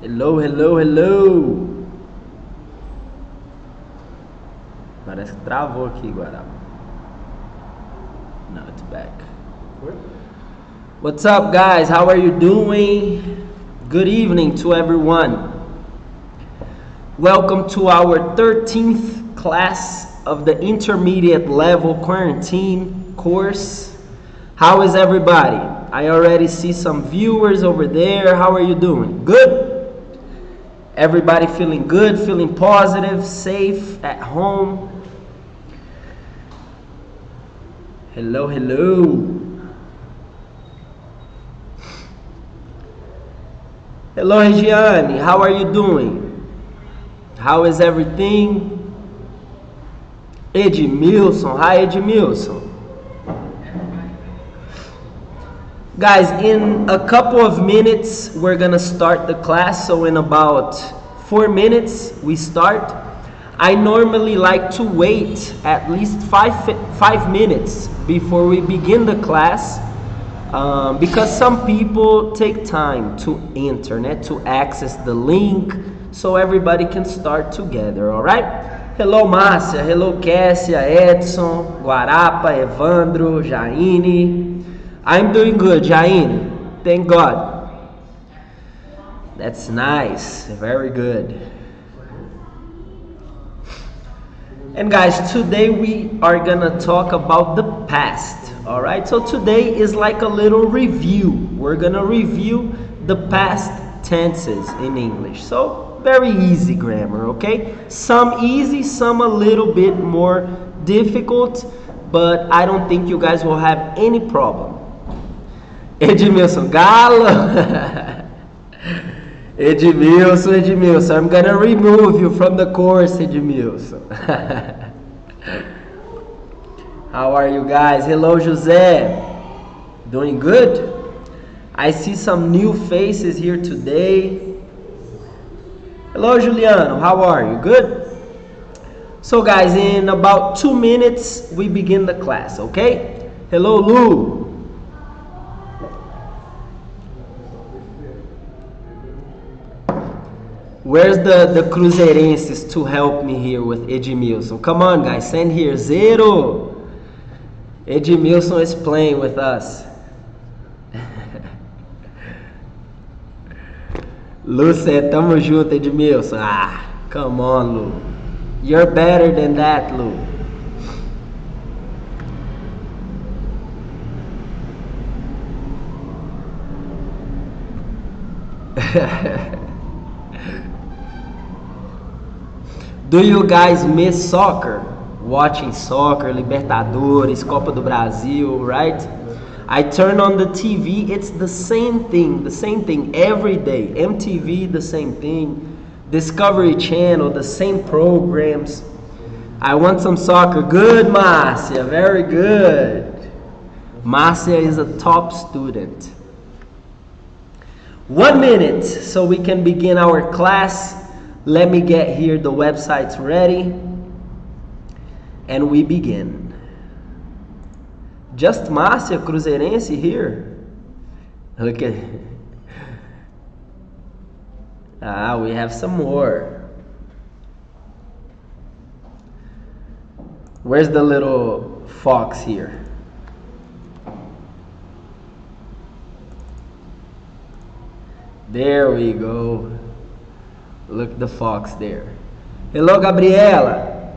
Hello, hello, hello. Parece que travou aqui, Guará. No, it's back. What's up, guys? How are you doing? Good evening to everyone. Welcome to our 13th class of the intermediate level quarantine course. How is everybody? I already see some viewers over there. How are you doing? Good? Everybody feeling good, feeling positive, safe at home? Hello, hello. Hello, Regiane. How are you doing? How is everything? Edmilson. Hi, Edmilson. Guys, in a couple of minutes, we're gonna start the class. So, in about four minutes, we start. I normally like to wait at least five, five minutes before we begin the class um, because some people take time to internet to access the link so everybody can start together, all right? Hello, Márcia. Hello, Kessia, Edson, Guarapa, Evandro, Jaine. I'm doing good, Jaine. Thank God. That's nice. Very good. And guys, today we are gonna talk about the past. All right, so today is like a little review. We're gonna review the past tenses in English. So, very easy grammar, okay? Some easy, some a little bit more difficult, but I don't think you guys will have any problem. Edmilson, Galo. Edmilson, Edmilson, I'm gonna remove you from the course, Edmilson. How are you guys? Hello, Jose. Doing good? I see some new faces here today. Hello, Juliano. How are you? Good? So, guys, in about two minutes, we begin the class, okay? Hello, Lou. Where's the, the Cruzeirenses to help me here with Edmilson? Come on, guys, send here. Zero. Edmilson is playing with us. Lu said, tamo junto, Edmilson. Ah, come on, Lu. You're better than that, Lu. Do you guys miss soccer? Watching soccer, Libertadores, Copa do Brasil, right? I turn on the TV, it's the same thing, the same thing every day. MTV, the same thing. Discovery Channel, the same programs. I want some soccer. Good, Marcia, very good. Marcia is a top student. One minute so we can begin our class. Let me get here the websites ready. And we begin. Just Márcia Cruzeirense here. Look at. Ah, we have some more. Where's the little fox here? There we go. Look the fox there. Hello, Gabriela.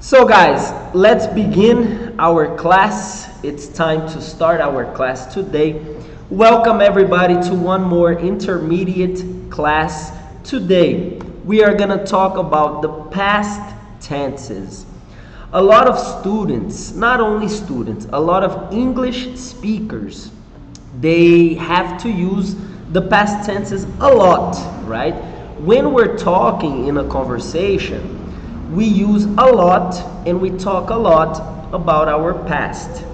So, guys, let's begin our class. It's time to start our class today. Welcome, everybody, to one more intermediate class. Today, we are going to talk about the past tenses. A lot of students, not only students, a lot of English speakers, they have to use the past tenses a lot, right? When we're talking in a conversation, we use a lot and we talk a lot about our past.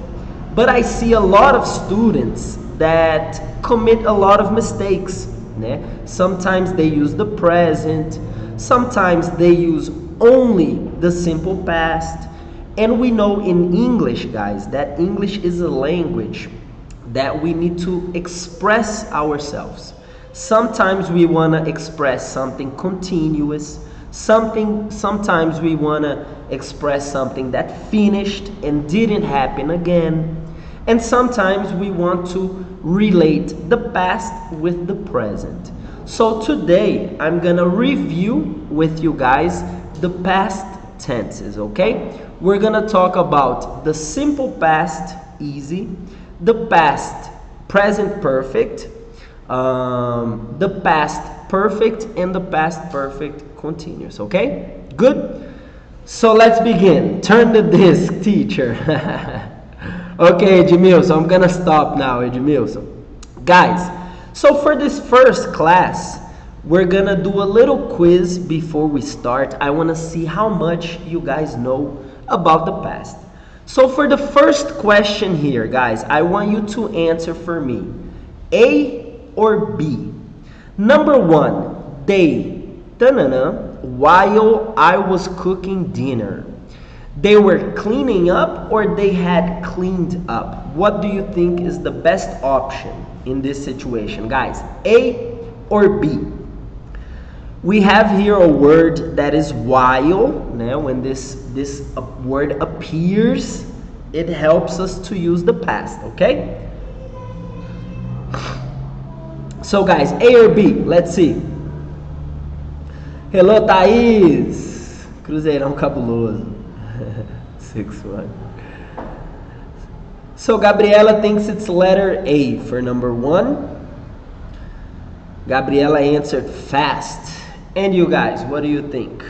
But I see a lot of students that commit a lot of mistakes. Né? Sometimes they use the present, sometimes they use only the simple past. And we know in English, guys, that English is a language that we need to express ourselves. Sometimes we want to express something continuous. Something sometimes we want to express something that finished and didn't happen again. And sometimes we want to relate the past with the present. So today I'm going to review with you guys the past tenses, okay? We're going to talk about the simple past, easy, the past, present perfect, um, the past perfect, and the past perfect continuous, okay? Good? So let's begin. Turn the disc, teacher. okay, Edmilson, I'm gonna stop now, Edmilson. Guys, so for this first class, we're gonna do a little quiz before we start. I wanna see how much you guys know about the past. So for the first question here, guys, I want you to answer for me. A or B? Number one, they, while I was cooking dinner. They were cleaning up or they had cleaned up. What do you think is the best option in this situation, guys? A or B? We have here a word that is while. Now, when this this word appears, it helps us to use the past. Okay. So, guys, A or B? Let's see. Hello, Thaís. Cruzeirão cabuloso. 6-1. So, Gabriela thinks it's letter A for number one. Gabriela answered fast. And you guys, what do you think?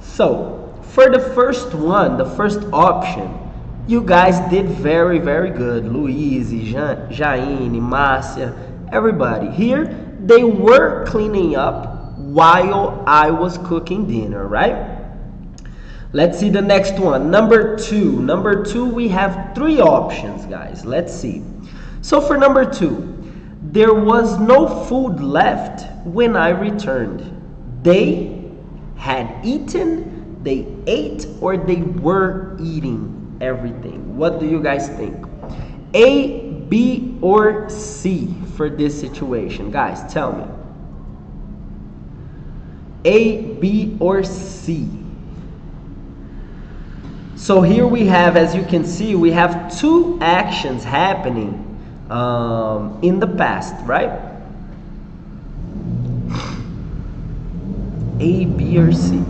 So, for the first one, the first option, you guys did very, very good. Louise, Jaine, Márcia, everybody. Here, they were cleaning up while I was cooking dinner, right? Let's see the next one. Number two. Number two, we have three options, guys. Let's see. So for number two, there was no food left when I returned. They had eaten, they ate, or they were eating everything. What do you guys think? A, B, or C for this situation? Guys, tell me. A, B, or C? So here we have, as you can see, we have two actions happening um, in the past, right? A, B, or C.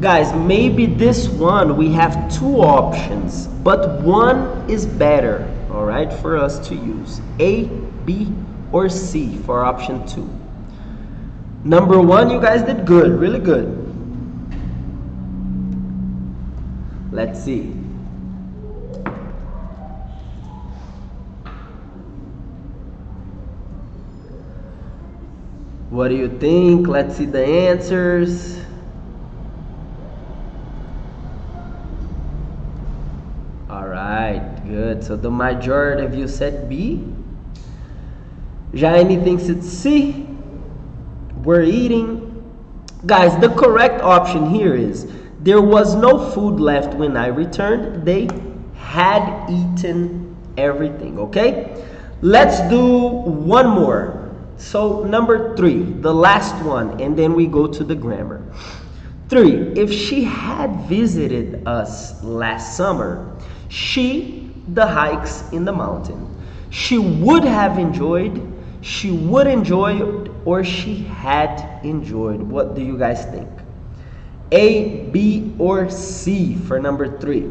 Guys, maybe this one we have two options, but one is better, all right, for us to use. A, B, or C for option two. Number one, you guys did good, really good. Let's see. What do you think? Let's see the answers. All right, good. So the majority of you said B. Jaime thinks it's C. We're eating. Guys, the correct option here is there was no food left when I returned. They had eaten everything, okay? Let's do one more. So number three, the last one, and then we go to the grammar. Three, if she had visited us last summer, she, the hikes in the mountain, she would have enjoyed, she would enjoy, or she had enjoyed. What do you guys think? A, B, or C for number three?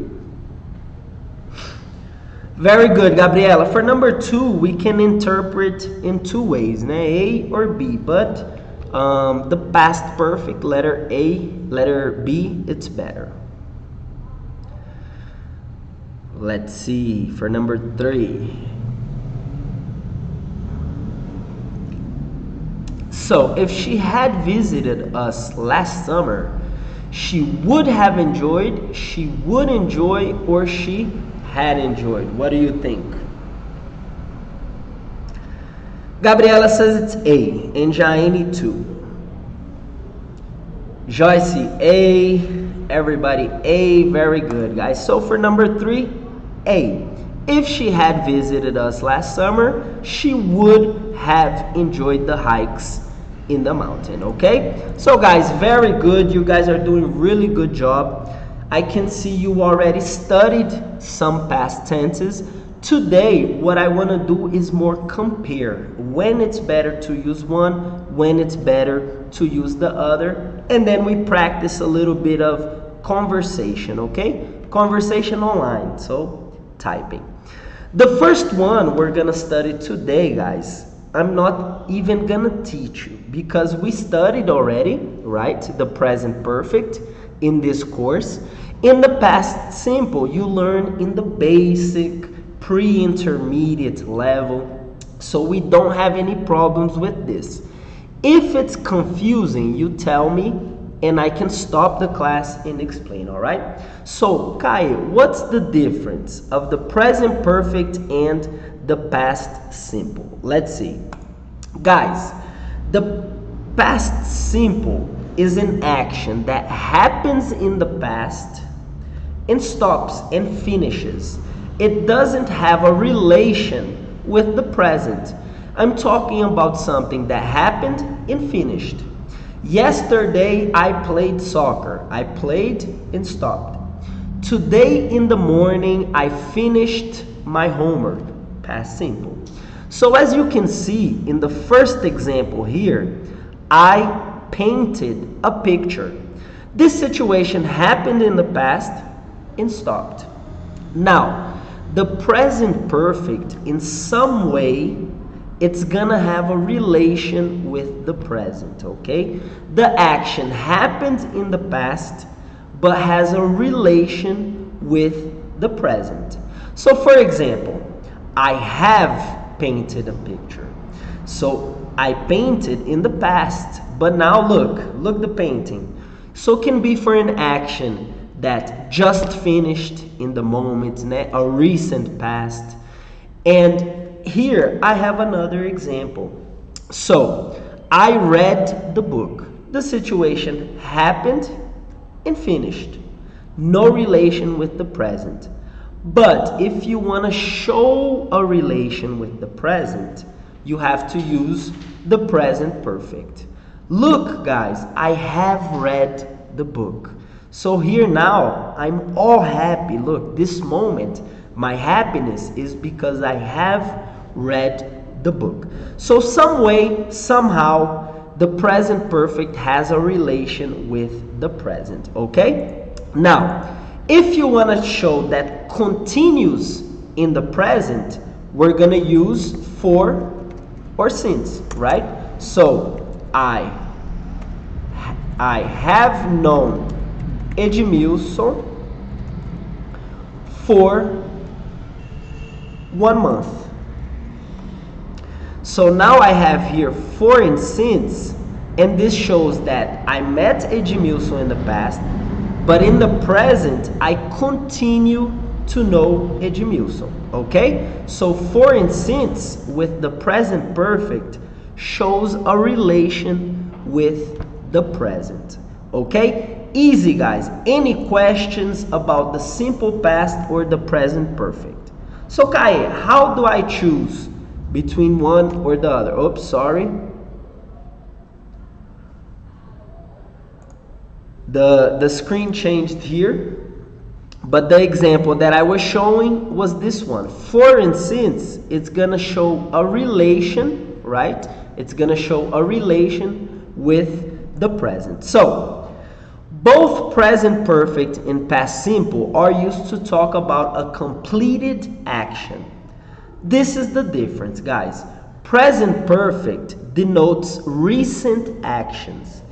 Very good, Gabriela. For number two, we can interpret in two ways, né? A or B, but um, the past perfect, letter A, letter B, it's better. Let's see, for number three. So, if she had visited us last summer, she would have enjoyed, she would enjoy, or she had enjoyed. What do you think? Gabriela says it's A, and Jaine too. Joyce, A. Everybody, A. Very good, guys. So for number three, A. If she had visited us last summer, she would have enjoyed the hikes in the mountain, okay? So guys, very good. You guys are doing really good job. I can see you already studied some past tenses. Today, what I want to do is more compare when it's better to use one, when it's better to use the other, and then we practice a little bit of conversation, okay? Conversation online, so typing. The first one we're to study today, guys, I'm not even gonna teach you because we studied already, right? The present perfect in this course. In the past simple, you learn in the basic, pre intermediate level. So we don't have any problems with this. If it's confusing, you tell me and I can stop the class and explain, all right? So, Kai, what's the difference of the present perfect and the past simple. Let's see. Guys, the past simple is an action that happens in the past and stops and finishes. It doesn't have a relation with the present. I'm talking about something that happened and finished. Yesterday I played soccer. I played and stopped. Today in the morning I finished my homework past simple. So as you can see in the first example here, I painted a picture. This situation happened in the past and stopped. Now, the present perfect, in some way, it's gonna have a relation with the present, okay? The action happened in the past, but has a relation with the present. So, for example, I have painted a picture. So I painted in the past, but now look, look the painting. So can be for an action that just finished in the moment, a recent past. And here I have another example. So I read the book. The situation happened and finished. No relation with the present. But if you want to show a relation with the present, you have to use the present perfect. Look, guys, I have read the book. So here now, I'm all happy. Look, this moment, my happiness is because I have read the book. So some way, somehow, the present perfect has a relation with the present, okay? Now, if you want to show that continues in the present, we're going to use for or since, right? So, I I have known Edmilson for one month. So now I have here for and since, and this shows that I met Edmilson in the past, but in the present, I continue to know Edmilson. Okay? So, for instance, with the present perfect shows a relation with the present. Okay? Easy, guys. Any questions about the simple past or the present perfect? So, Kai, how do I choose between one or the other? Oops, sorry. The, the screen changed here, but the example that I was showing was this one. For instance, it's going to show a relation, right? It's going to show a relation with the present. So, both present perfect and past simple are used to talk about a completed action. This is the difference, guys. Present perfect denotes recent actions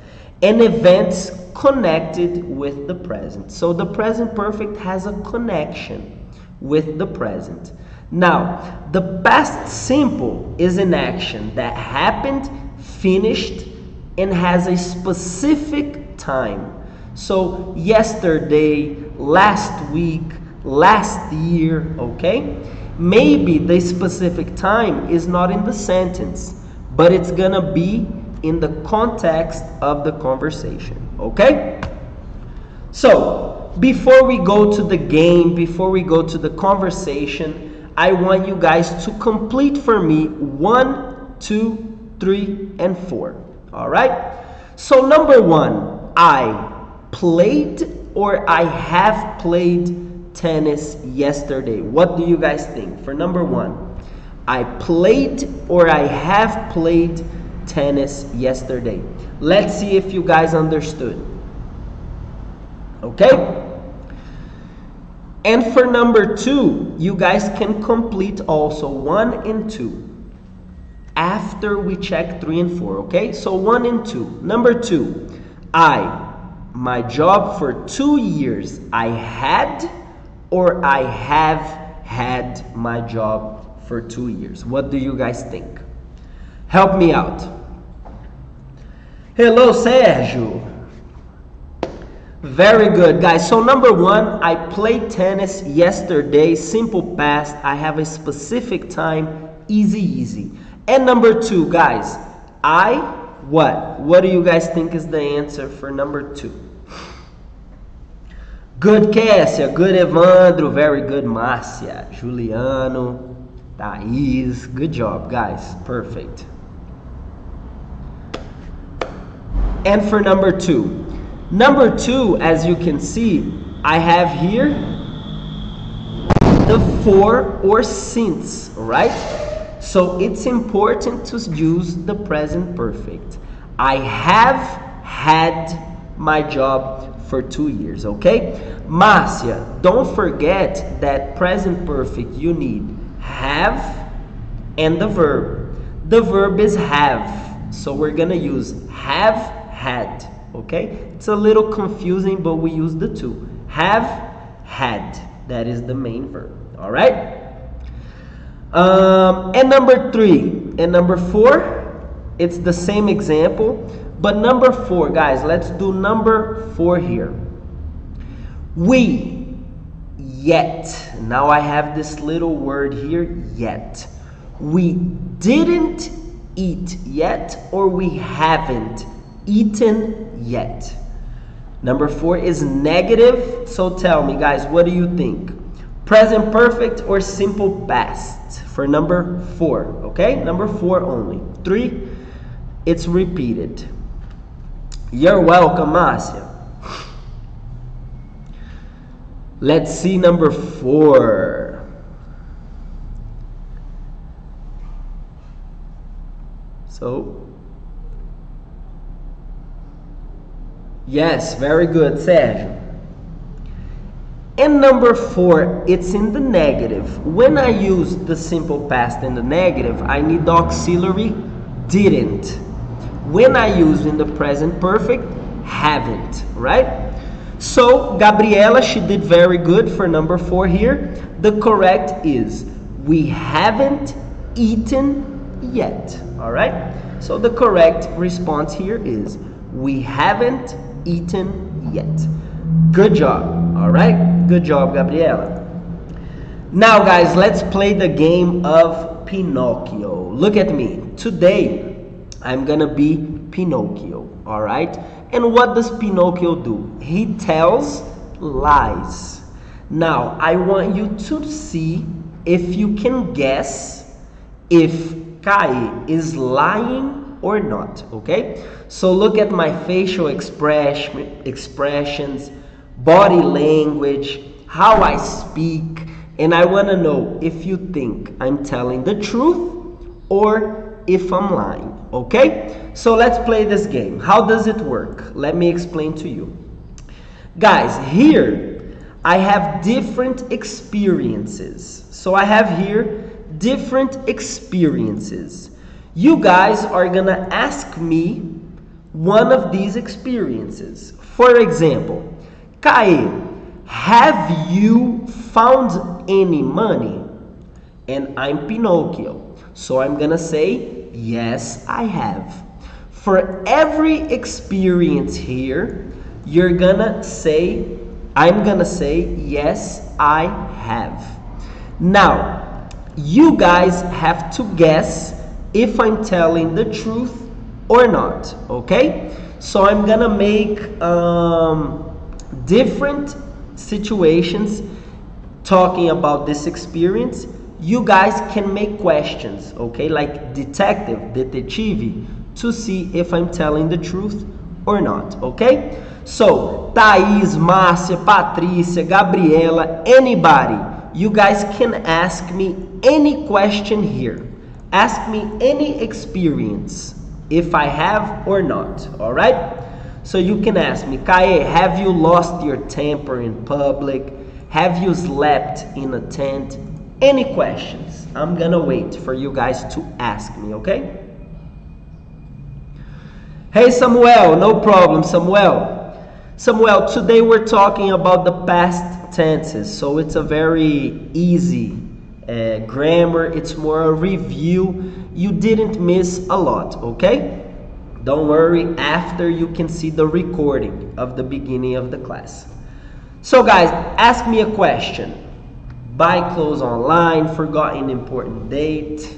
and events connected with the present. So the present perfect has a connection with the present. Now, the past simple is an action that happened, finished, and has a specific time. So, yesterday, last week, last year, okay? Maybe the specific time is not in the sentence, but it's gonna be in the context of the conversation. Okay? So, before we go to the game, before we go to the conversation, I want you guys to complete for me one, two, three, and four. All right? So, number one, I played or I have played tennis yesterday. What do you guys think? For number one, I played or I have played tennis yesterday. Let's see if you guys understood. Okay? And for number two, you guys can complete also one and two after we check three and four, okay? So one and two. Number two, I, my job for two years, I had or I have had my job for two years. What do you guys think? Help me out. Hello, Sérgio. Very good, guys. So, number one, I played tennis yesterday, simple past. I have a specific time, easy, easy. And number two, guys, I what? What do you guys think is the answer for number two? Good, Cassia. Good, Evandro. Very good, Márcia. Juliano. Thaís. Good job, guys. Perfect. And for number two, Number two, as you can see, I have here the for or since, right? So it's important to use the present perfect. I have had my job for two years, okay? Marcia, don't forget that present perfect you need have and the verb. The verb is have, so we're gonna use have had okay? It's a little confusing but we use the two. Have had. That is the main verb all right? Um, and number three and number four it's the same example but number four guys let's do number four here. We yet. Now i have this little word here yet. We didn't eat yet or we haven't eaten yet. Number four is negative. So tell me, guys, what do you think? Present perfect or simple past for number four, okay? Number four only. Three, it's repeated. You're welcome, Marcia. Let's see number four. So, Yes, very good, Sérgio. And number four, it's in the negative. When I use the simple past in the negative, I need the auxiliary didn't. When I use in the present perfect, haven't, right? So, Gabriela, she did very good for number four here. The correct is we haven't eaten yet, all right? So, the correct response here is we haven't eaten yet. Good job. All right? Good job, Gabriela. Now, guys, let's play the game of Pinocchio. Look at me. Today, I'm going to be Pinocchio. All right? And what does Pinocchio do? He tells lies. Now, I want you to see if you can guess if Kai is lying or not, okay? So look at my facial expression, expressions, body language, how I speak, and I want to know if you think I'm telling the truth or if I'm lying, okay? So let's play this game. How does it work? Let me explain to you. Guys, here I have different experiences. So I have here different experiences. You guys are gonna ask me one of these experiences. For example, Kai, have you found any money? And I'm Pinocchio. So I'm gonna say, yes, I have. For every experience here, you're gonna say, I'm gonna say, yes, I have. Now, you guys have to guess if I'm telling the truth or not okay so I'm gonna make um, different situations talking about this experience you guys can make questions, okay? Like detective, detetive, to see if I'm telling the truth or not, okay? So, Thaís, Márcia, Patrícia, Gabriela, anybody, you guys can ask me any question here. Ask me any experience, if I have or not, all right? So you can ask me, Kaye, have you lost your temper in public? Have you slept in a tent? Any questions? I'm gonna wait for you guys to ask me, okay? Hey Samuel, no problem, Samuel. Samuel, today we're talking about the past tenses, so it's a very easy uh, grammar, it's more a review. You didn't miss a lot, okay? Don't worry, after you can see the recording of the beginning of the class. So, guys, ask me a question. Buy clothes online, forgotten important date.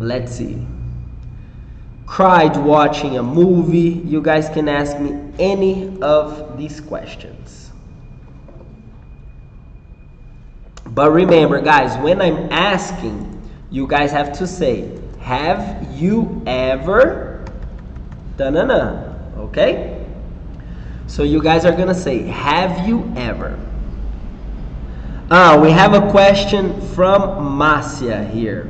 Let's see. Cried watching a movie. You guys can ask me any of these questions. But remember, guys, when I'm asking, you guys have to say, Have you ever? Da-na-na. Okay? So you guys are gonna say, Have you ever? Ah, we have a question from Marcia here.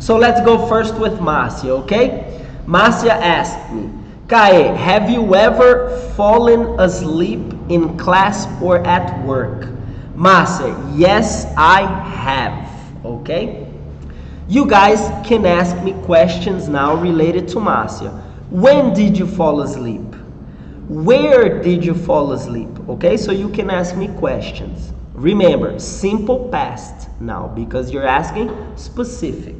So let's go first with Marcia, okay? Marcia asked me, Kaye, have you ever fallen asleep in class or at work? Marcia, yes, I have, okay? You guys can ask me questions now related to Marcia. When did you fall asleep? Where did you fall asleep? Okay, so you can ask me questions. Remember, simple past now because you're asking specific.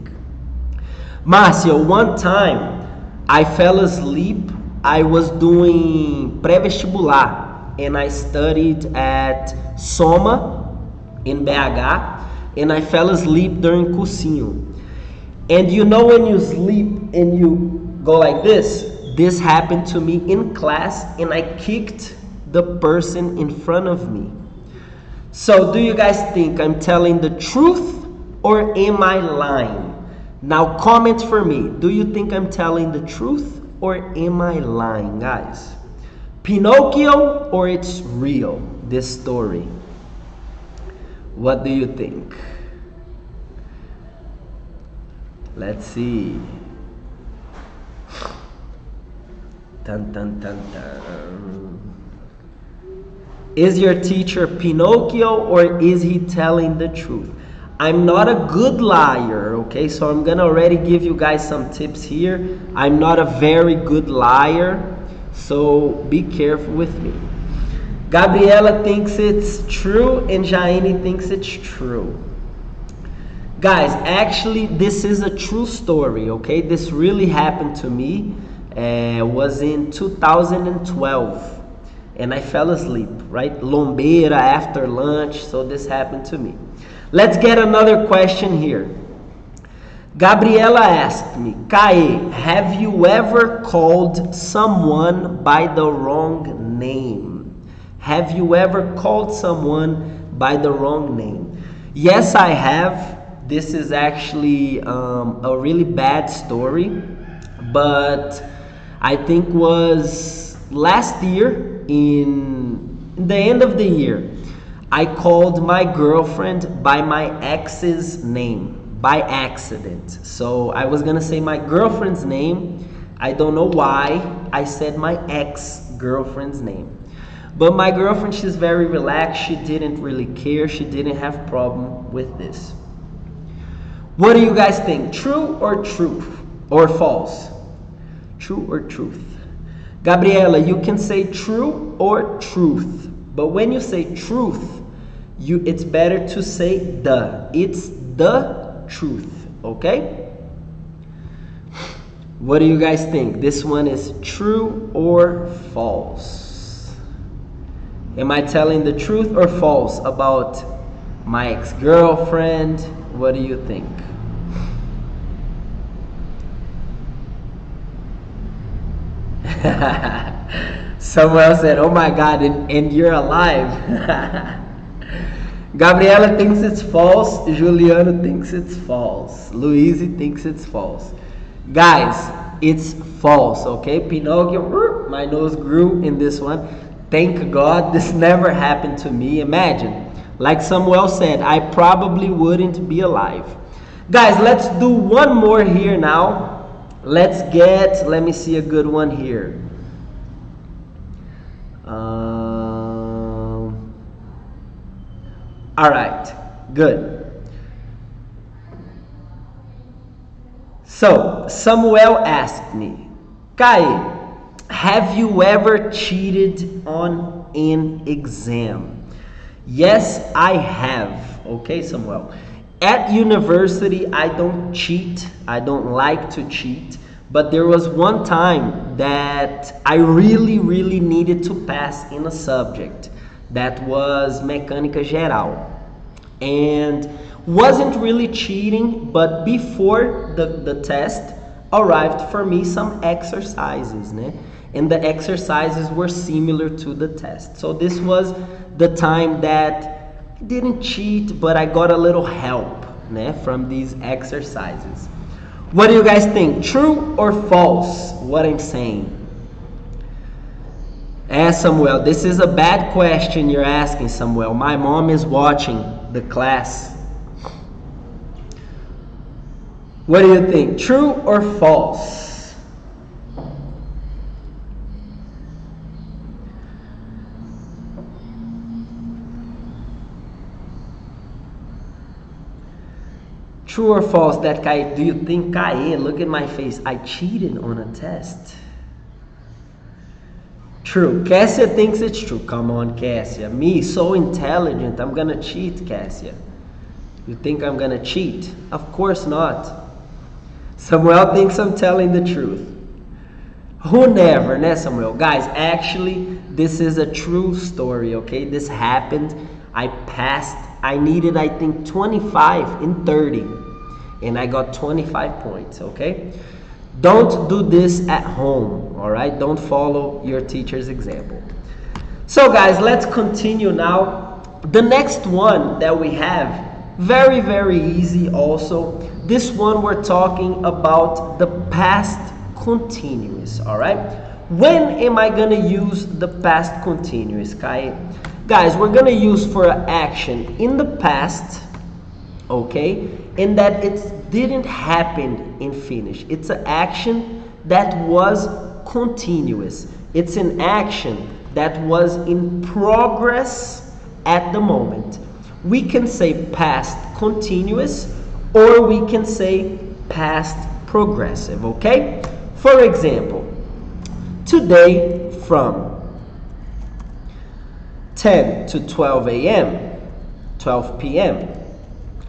Marcia, one time I fell asleep. I was doing pré-vestibular and I studied at Soma in BH and I fell asleep during cursinho. And you know when you sleep and you go like this? This happened to me in class and I kicked the person in front of me. So, do you guys think I'm telling the truth or am I lying? Now, comment for me. Do you think I'm telling the truth or am I lying, guys? Pinocchio or it's real, this story? What do you think? Let's see. Dun, dun, dun. Is your teacher Pinocchio or is he telling the truth? I'm not a good liar, okay? So I'm gonna already give you guys some tips here. I'm not a very good liar, so be careful with me. Gabriela thinks it's true and Jaine thinks it's true. Guys, actually, this is a true story, okay? This really happened to me. Uh, was in 2012 and I fell asleep, right? Lombeira after lunch, so this happened to me. Let's get another question here. Gabriela asked me, Kai, have you ever called someone by the wrong name? Have you ever called someone by the wrong name? Yes, I have. This is actually um, a really bad story, but I think was last year in the end of the year, I called my girlfriend by my ex's name by accident. So I was gonna say my girlfriend's name. I don't know why I said my ex girlfriend's name. But my girlfriend, she's very relaxed. She didn't really care. She didn't have problem with this. What do you guys think? True or truth or false? True or truth? Gabriela, you can say true or truth. But when you say truth, you it's better to say the. It's the truth, okay? What do you guys think? This one is true or false? Am I telling the truth or false about my ex-girlfriend? What do you think? Someone else said, Oh my God, and, and you're alive. Gabriela thinks it's false. Juliano thinks it's false. Luigi thinks it's false. Guys, it's false, okay? Pinocchio, my nose grew in this one. Thank God this never happened to me. Imagine, like Samuel said, I probably wouldn't be alive. Guys, let's do one more here now. Let's get, let me see a good one here. Um, all right, good. So, Samuel asked me, Kai, have you ever cheated on an exam? Yes, I have. Okay, Samuel. At university, I don't cheat. I don't like to cheat. But there was one time that I really, really needed to pass in a subject that was Mecânica Geral. And wasn't really cheating, but before the, the test arrived for me some exercises, né? And the exercises were similar to the test. So this was the time that I didn't cheat, but I got a little help né, from these exercises. What do you guys think? True or false? What I'm saying? Ask Samuel, this is a bad question you're asking, Samuel. My mom is watching the class. What do you think? True or false? True or false that Kai, do you think Kai, look at my face, I cheated on a test? True. Cassia thinks it's true. Come on, Cassia. Me, so intelligent, I'm gonna cheat, Cassia. You think I'm gonna cheat? Of course not. Samuel thinks I'm telling the truth. Who never, né, Samuel? Guys, actually, this is a true story, okay? This happened. I passed. I needed, I think, 25 in 30. And I got 25 points, okay? Don't do this at home, all right? Don't follow your teacher's example. So, guys, let's continue now. The next one that we have, very, very easy also. This one we're talking about the past continuous, all right? When am I going to use the past continuous, Kai? Guys, we're going to use for action in the past, okay? And that it didn't happen in finish. It's an action that was continuous. It's an action that was in progress at the moment. We can say past continuous or we can say past progressive, okay? For example, today from 10 to 12 a.m., 12 p.m.,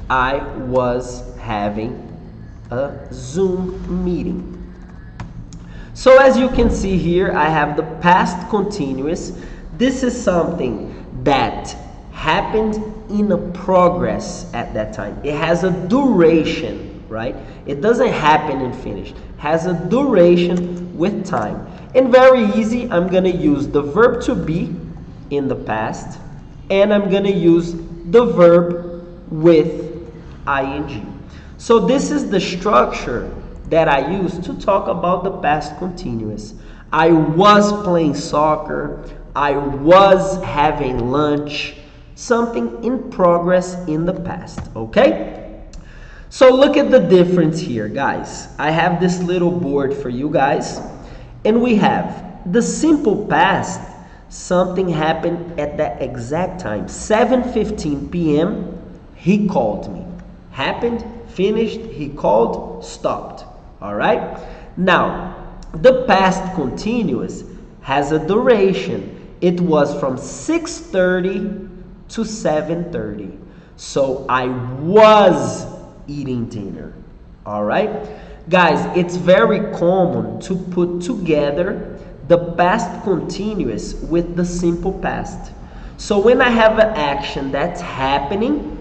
I was having a Zoom meeting. So as you can see here, I have the past continuous. This is something that happened in a progress at that time. It has a duration, right? It doesn't happen and finish. Has a duration with time. And very easy, I'm going to use the verb to be in the past and I'm going to use the verb with ing. So this is the structure that I use to talk about the past continuous. I was playing soccer. I was having lunch. Something in progress in the past, okay? So look at the difference here, guys. I have this little board for you guys. And we have the simple past. Something happened at that exact time. 7.15 p.m. He called me. Happened, finished, he called, stopped. All right? Now, the past continuous has a duration. It was from 6:30 to 7:30. So I was eating dinner. All right? Guys, it's very common to put together the past continuous with the simple past. So when I have an action that's happening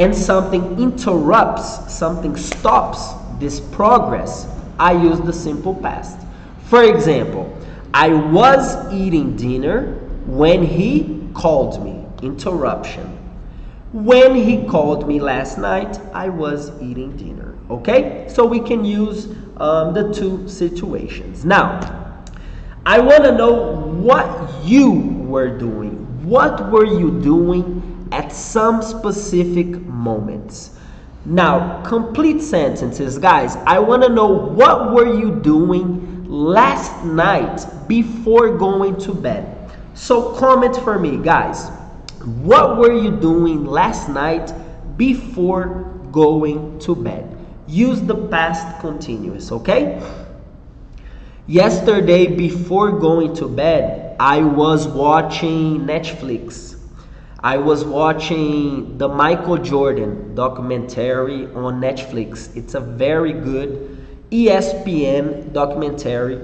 and something interrupts, something stops this progress, I use the simple past. For example, I was eating dinner when he called me. Interruption. When he called me last night, I was eating dinner. Okay? So we can use um, the two situations. Now, I want to know what you were doing. What were you doing at some specific moments? Now, complete sentences, guys. I want to know what were you doing last night before going to bed. So comment for me, guys. What were you doing last night before going to bed? Use the past continuous, okay? Yesterday, before going to bed, I was watching Netflix. I was watching the Michael Jordan documentary on Netflix. It's a very good ESPN documentary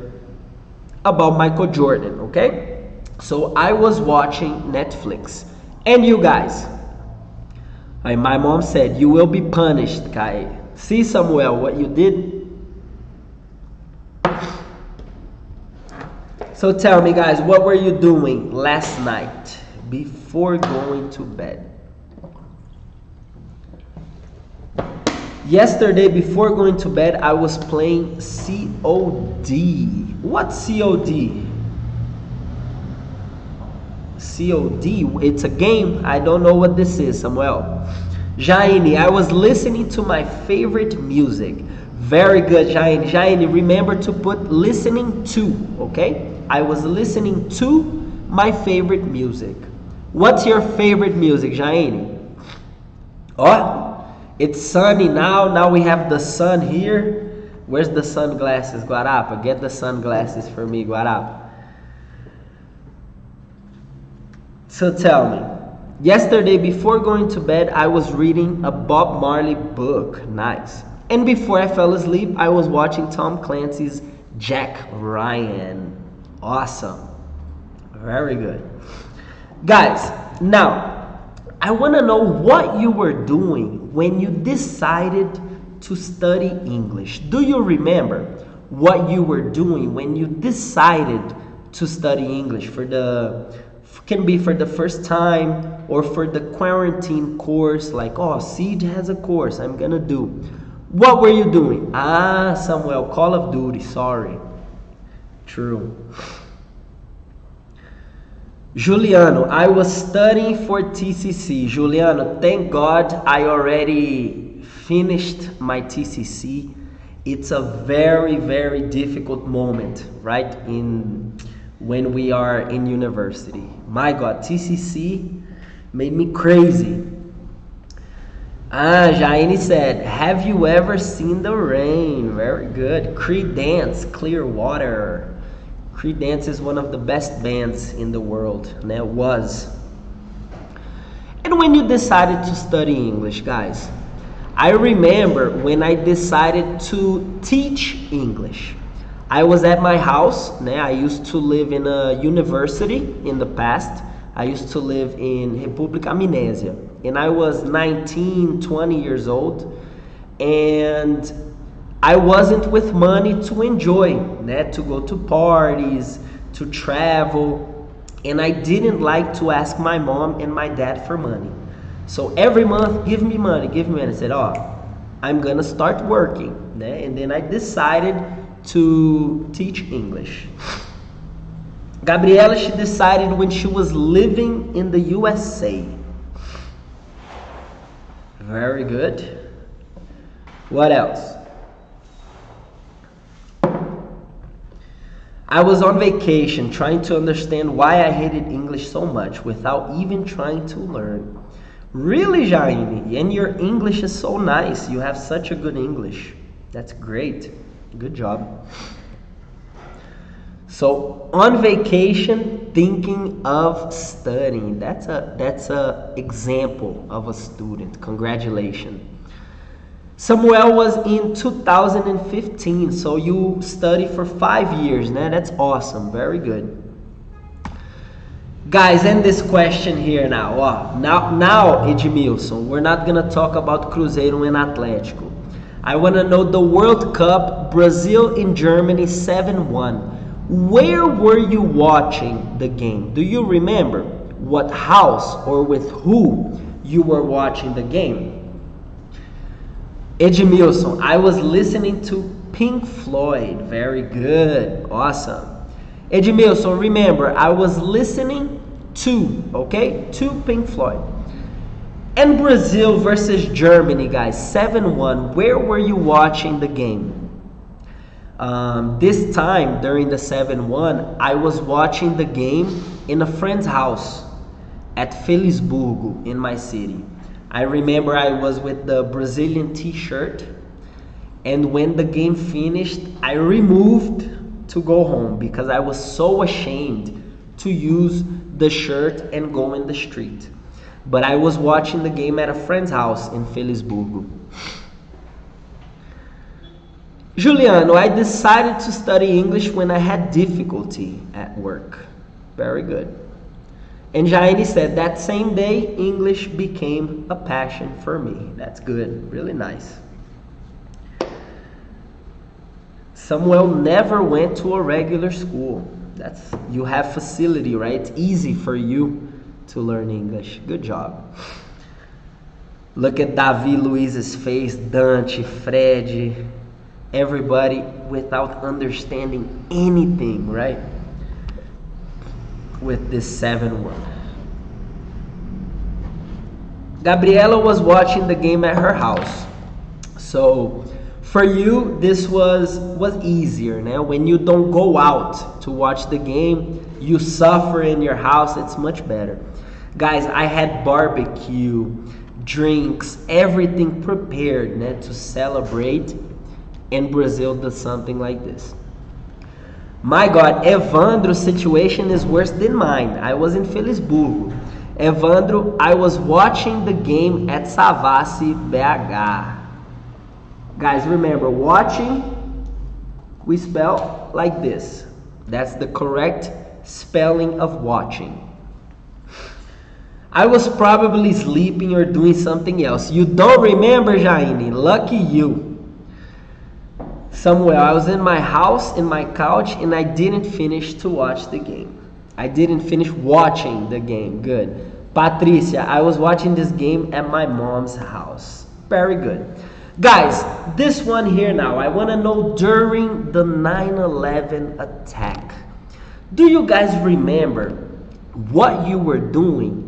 about Michael Jordan, okay? So I was watching Netflix. And you guys, my mom said, you will be punished, Kai. See, Samuel, what you did? So tell me, guys, what were you doing last night before going to bed? Yesterday, before going to bed, I was playing COD. What COD? COD. It's a game. I don't know what this is, Samuel. Jaini, I was listening to my favorite music. Very good, Jaini. Jaini, remember to put listening to, okay? I was listening to my favorite music. What's your favorite music, Jaini? Oh, it's sunny now. Now we have the sun here. Where's the sunglasses, Guarapa? Get the sunglasses for me, Guarapa. So tell me, yesterday before going to bed, I was reading a Bob Marley book. Nice. And before I fell asleep, I was watching Tom Clancy's Jack Ryan. Awesome. Very good. Guys, now, I want to know what you were doing when you decided to study English. Do you remember what you were doing when you decided to study English for the can be for the first time or for the quarantine course like oh Seed has a course I'm gonna do? What were you doing? Ah Samuel Call of Duty sorry. True Juliano I was studying for TCC Juliano thank God I already finished my TCC it's a very very difficult moment right in when we are in university my God, TCC made me crazy. Ah, Jaine said, Have you ever seen the rain? Very good. Creedence, Clearwater. Creedence is one of the best bands in the world, it was. And when you decided to study English, guys, I remember when I decided to teach English. I was at my house. Né? I used to live in a university in the past. I used to live in República Minésia. And I was 19, 20 years old. And I wasn't with money to enjoy, né? to go to parties, to travel. And I didn't like to ask my mom and my dad for money. So every month, give me money, give me money. I said, oh, I'm gonna start working. Né? And then I decided to teach English. Gabriela, she decided when she was living in the USA. Very good. What else? I was on vacation trying to understand why I hated English so much without even trying to learn. Really, Jaime? And your English is so nice. You have such a good English. That's great. Good job. So on vacation, thinking of studying. That's a that's a example of a student. Congratulations. Samuel was in 2015, so you study for five years, né? That's awesome. Very good. Guys, end this question here now. Ó, now, now, Edmilson, we're not gonna talk about Cruzeiro and Atlético. I want to know the World Cup, Brazil in Germany 7 1. Where were you watching the game? Do you remember what house or with who you were watching the game? Edmilson, I was listening to Pink Floyd. Very good. Awesome. Edmilson, remember, I was listening to, okay? To Pink Floyd. And Brazil versus Germany, guys, 7 1. Where were you watching the game? Um, this time during the 7 1, I was watching the game in a friend's house at Felisburgo in my city. I remember I was with the Brazilian t shirt, and when the game finished, I removed to go home because I was so ashamed to use the shirt and go in the street. But I was watching the game at a friend's house in Felisburgo. Juliano, I decided to study English when I had difficulty at work. Very good. And Jaini said, that same day, English became a passion for me. That's good. Really nice. Samuel never went to a regular school. That's you have facility, right? It's easy for you to learn English. Good job. Look at Davi Luiz's face, Dante, Fred, everybody without understanding anything, right? With this 7 1. Gabriela was watching the game at her house. So for you this was was easier now when you don't go out to watch the game you suffer in your house it's much better guys i had barbecue drinks everything prepared né, to celebrate and brazil does something like this my god evandro's situation is worse than mine i was in felisburgo evandro i was watching the game at savassi bh Guys, remember, watching, we spell like this. That's the correct spelling of watching. I was probably sleeping or doing something else. You don't remember, Jaini? Lucky you. Somewhere, I was in my house, in my couch, and I didn't finish to watch the game. I didn't finish watching the game. Good. Patricia, I was watching this game at my mom's house. Very good. Guys, this one here now, I want to know during the 9 11 attack. Do you guys remember what you were doing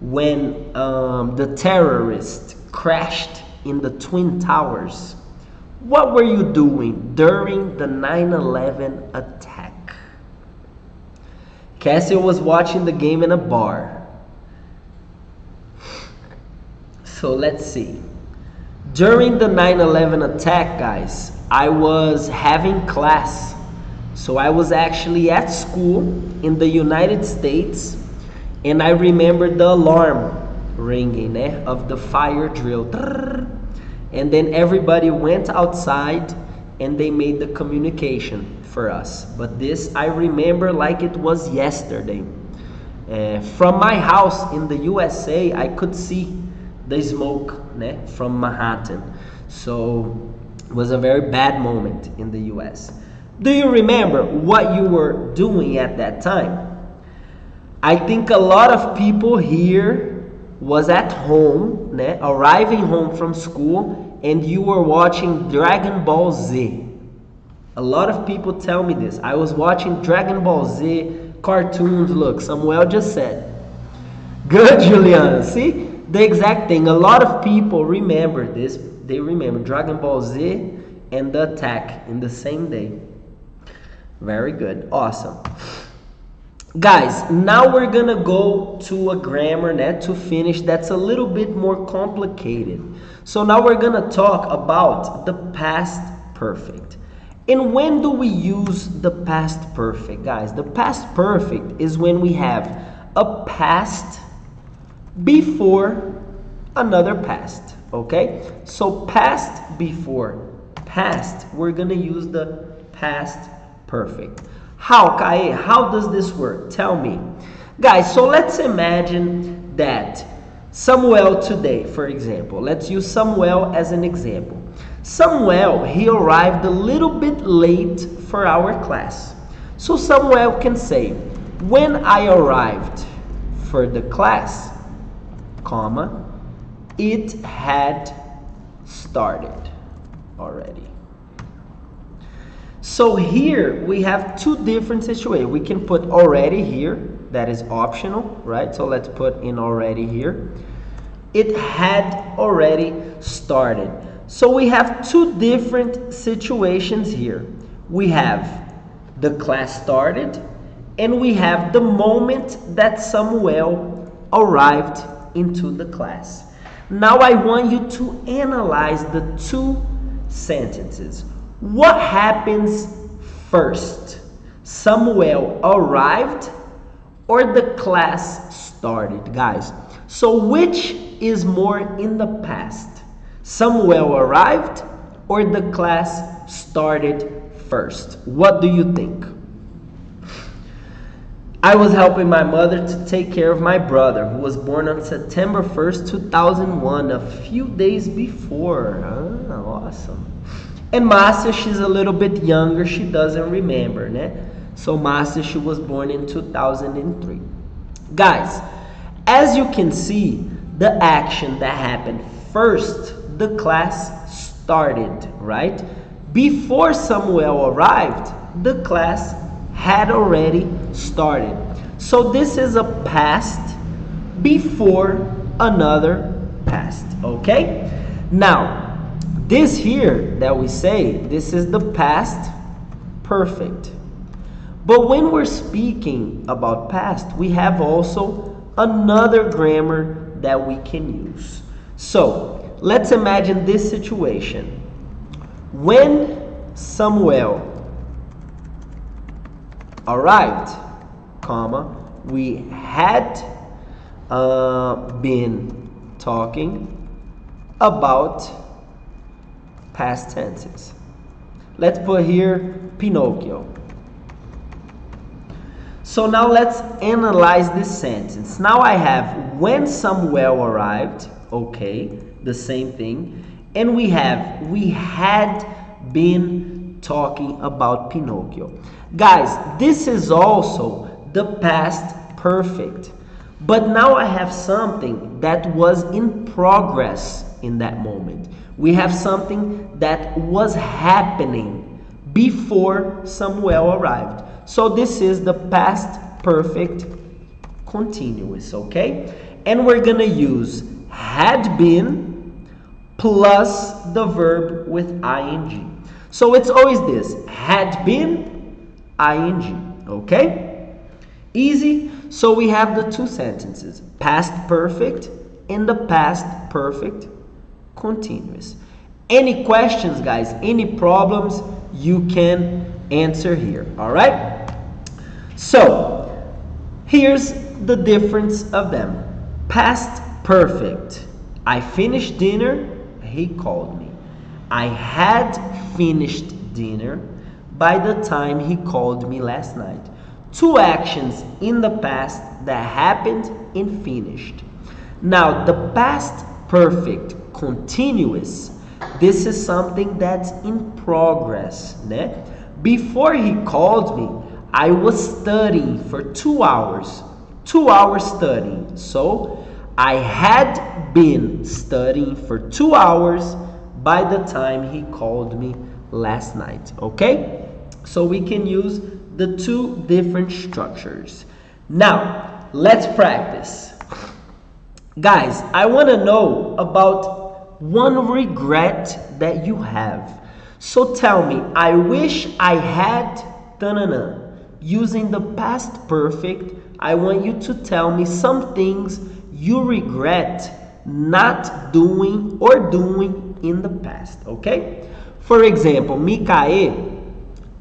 when um, the terrorist crashed in the Twin Towers? What were you doing during the 9 11 attack? Cassio was watching the game in a bar. So let's see. During the 9 11 attack, guys, I was having class. So I was actually at school in the United States, and I remember the alarm ringing eh, of the fire drill. And then everybody went outside and they made the communication for us. But this I remember like it was yesterday. Uh, from my house in the USA, I could see the smoke né, from Manhattan. So it was a very bad moment in the US. Do you remember what you were doing at that time? I think a lot of people here was at home, né, arriving home from school, and you were watching Dragon Ball Z. A lot of people tell me this. I was watching Dragon Ball Z cartoons. Look, Samuel just said. Good, Juliana. See? the exact thing. A lot of people remember this. They remember Dragon Ball Z and the attack in the same day. Very good. Awesome. Guys, now we're gonna go to a grammar net to finish that's a little bit more complicated. So now we're gonna talk about the past perfect. And when do we use the past perfect, guys? The past perfect is when we have a past before another past. Okay? So past before past, we're to use the past perfect. How, Kai? How does this work? Tell me. Guys, so let's imagine that Samuel today, for example. Let's use Samuel as an example. Samuel, he arrived a little bit late for our class. So Samuel can say, when I arrived for the class, comma, it had started already. So here we have two different situations. We can put already here, that is optional, right? So let's put in already here. It had already started. So we have two different situations here. We have the class started and we have the moment that Samuel arrived into the class. Now I want you to analyze the two sentences. What happens first? Samuel arrived or the class started, guys? So which is more in the past? Samuel arrived or the class started first? What do you think? I was helping my mother to take care of my brother, who was born on September 1st, 2001, a few days before. Ah, awesome. And Márcia, she's a little bit younger, she doesn't remember, né? So Márcia, she was born in 2003. Guys, as you can see, the action that happened first, the class started, right? Before Samuel arrived, the class had already started. So this is a past before another past, okay? Now, this here that we say, this is the past perfect. But when we're speaking about past, we have also another grammar that we can use. So, let's imagine this situation. When Samuel arrived, comma, we had uh, been talking about past tenses. Let's put here Pinocchio. So now let's analyze this sentence. Now I have when Samuel arrived, okay, the same thing. And we have we had been talking about Pinocchio. Guys, this is also the past perfect. But now I have something that was in progress in that moment. We have something that was happening before Samuel arrived. So this is the past perfect continuous, okay? And we're going to use had been plus the verb with ing. So it's always this, had been ing, okay? Easy. So we have the two sentences, past perfect and the past perfect continuous. Any questions, guys? Any problems? You can answer here. All right? So, here's the difference of them. Past perfect. I finished dinner. He called me. I had finished dinner by the time he called me last night. Two actions in the past that happened and finished. Now, the past perfect continuous. This is something that's in progress. Né? Before he called me, I was studying for two hours. Two hours studying. So I had been studying for two hours by the time he called me last night. Okay? So we can use the two different structures. Now, let's practice. Guys, I want to know about one regret that you have. So tell me, I wish I had tanana. Using the past perfect, I want you to tell me some things you regret not doing or doing in the past, okay? For example, Mikae,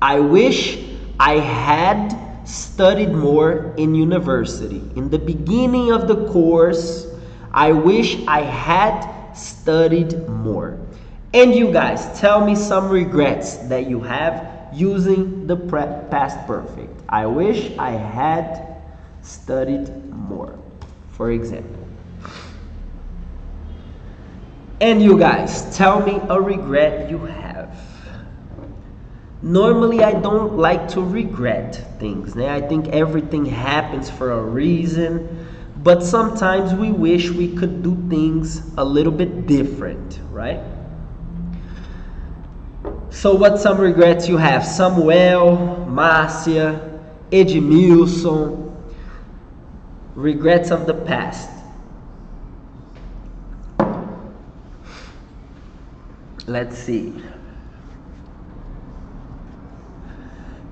I wish I had studied more in university. In the beginning of the course, I wish I had studied more. And you guys, tell me some regrets that you have using the past perfect. I wish I had studied more, for example. And you guys, tell me a regret you have. Normally, I don't like to regret things. I think everything happens for a reason but sometimes we wish we could do things a little bit different, right? So, what some regrets you have? Samuel, Marcia, Edmilson, regrets of the past. Let's see.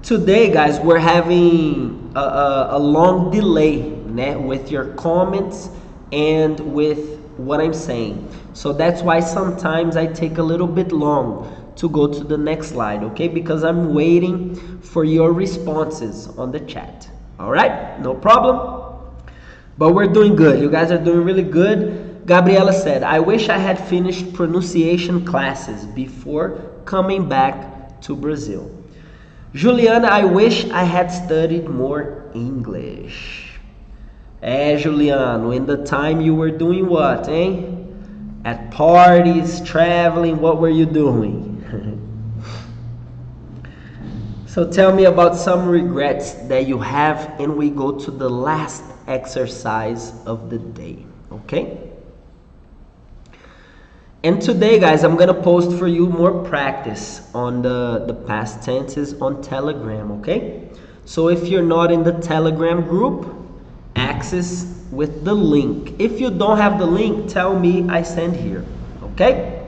Today, guys, we're having a, a, a long delay with your comments and with what I'm saying. So that's why sometimes I take a little bit long to go to the next slide, okay? Because I'm waiting for your responses on the chat. All right, no problem. But we're doing good. You guys are doing really good. Gabriela said, I wish I had finished pronunciation classes before coming back to Brazil. Juliana, I wish I had studied more English. Eh, Juliano, in the time you were doing what, eh? At parties, traveling, what were you doing? so tell me about some regrets that you have, and we go to the last exercise of the day, okay? And today, guys, I'm gonna post for you more practice on the, the past tenses on Telegram, okay? So if you're not in the Telegram group, access with the link. If you don't have the link, tell me I send here, okay?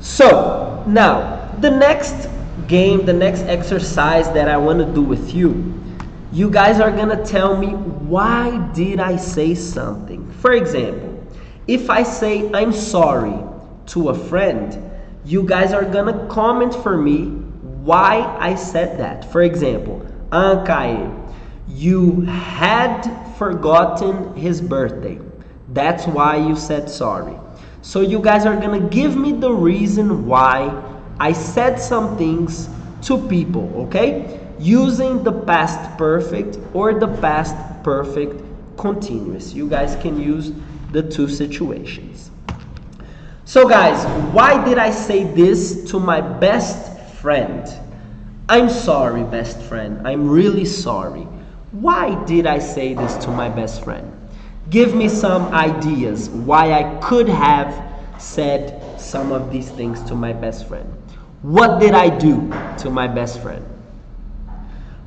So, now, the next game, the next exercise that I want to do with you, you guys are going to tell me why did I say something? For example, if I say I'm sorry to a friend, you guys are gonna comment for me why I said that. For example, Ankai, you had forgotten his birthday. That's why you said sorry. So you guys are gonna give me the reason why I said some things to people, okay? Using the past perfect or the past perfect continuous. You guys can use the two situations. So, guys, why did I say this to my best friend? I'm sorry, best friend. I'm really sorry. Why did I say this to my best friend? Give me some ideas why I could have said some of these things to my best friend. What did I do to my best friend?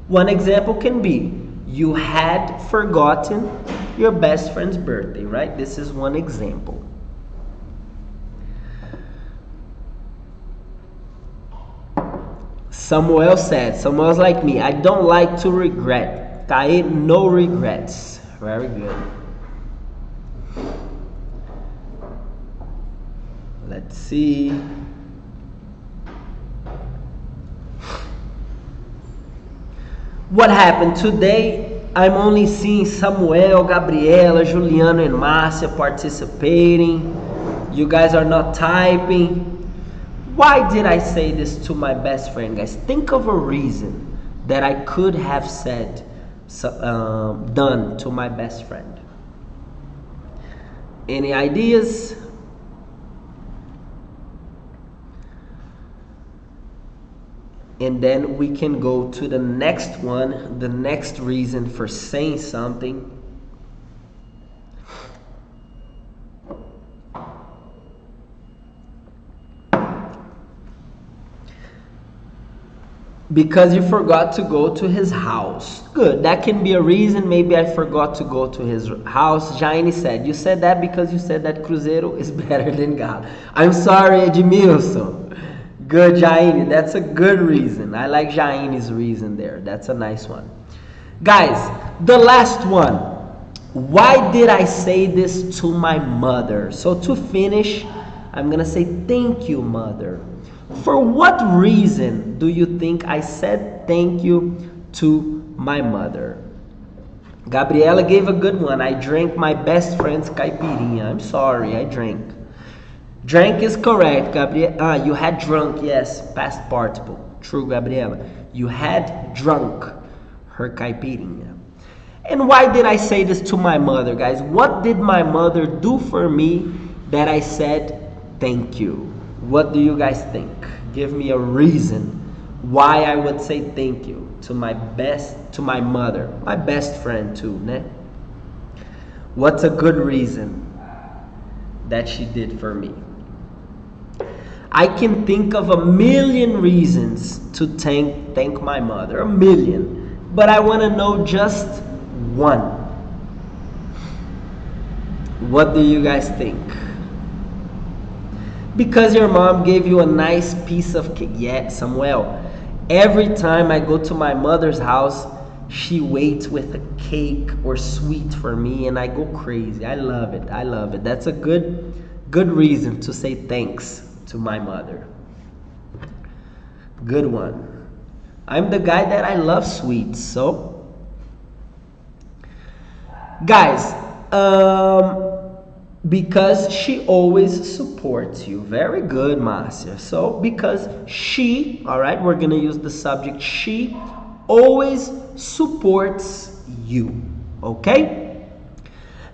One example can be you had forgotten your best friend's birthday, right? This is one example. Samuel said, Samuel's like me, I don't like to regret. I no regrets. Very good. Let's see. What happened today? I'm only seeing Samuel, Gabriela, Juliano, and Marcia participating. You guys are not typing. Why did I say this to my best friend, guys? Think of a reason that I could have said, um, done to my best friend. Any ideas? and then we can go to the next one, the next reason for saying something. Because you forgot to go to his house. Good. That can be a reason. Maybe I forgot to go to his house. Jaine said, You said that because you said that Cruzeiro is better than God. I'm sorry, Edmilson. Good, Jaine. That's a good reason. I like Jaine's reason there. That's a nice one. Guys, the last one. Why did I say this to my mother? So to finish, I'm going to say thank you, mother. For what reason do you think I said thank you to my mother? Gabriela gave a good one. I drank my best friend's caipirinha. I'm sorry, I drank. Drank is correct, Gabriela. Ah, you had drunk, yes, past participle. True, Gabriela. You had drunk her caipirinha. And why did I say this to my mother, guys? What did my mother do for me that I said thank you? What do you guys think? Give me a reason why I would say thank you to my best to my mother, my best friend too, né? What's a good reason that she did for me? I can think of a million reasons to thank thank my mother, a million, but I want to know just one. What do you guys think? Because your mom gave you a nice piece of cake. Yeah, Samuel. Every time I go to my mother's house, she waits with a cake or sweet for me and I go crazy. I love it. I love it. That's a good good reason to say thanks to my mother. Good one. I'm the guy that I love sweets, so guys, um because she always supports you. Very good, Marcia. So, because she, all right, we're going to use the subject she always supports you. Okay?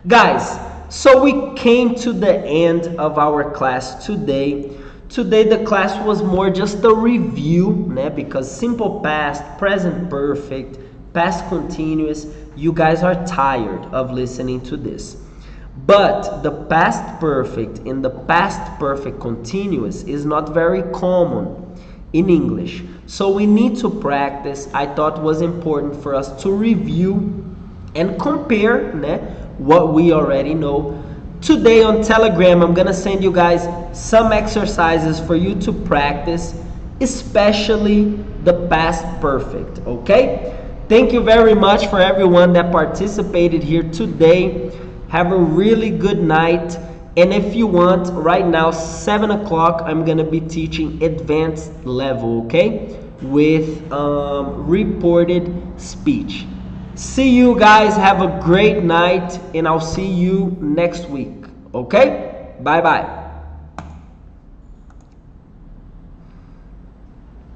Guys, so we came to the end of our class today. Today the class was more just a review, né? because simple past, present perfect, past continuous, you guys are tired of listening to this. But the past perfect in the past perfect continuous is not very common in English. So we need to practice. I thought was important for us to review and compare né, what we already know. Today on Telegram, I'm going to send you guys some exercises for you to practice, especially the past perfect, okay? Thank you very much for everyone that participated here today. Have a really good night. And if you want, right now, 7 o'clock, I'm going to be teaching advanced level, okay? With um, reported speech. See you guys. Have a great night. And I'll see you next week, okay? Bye bye.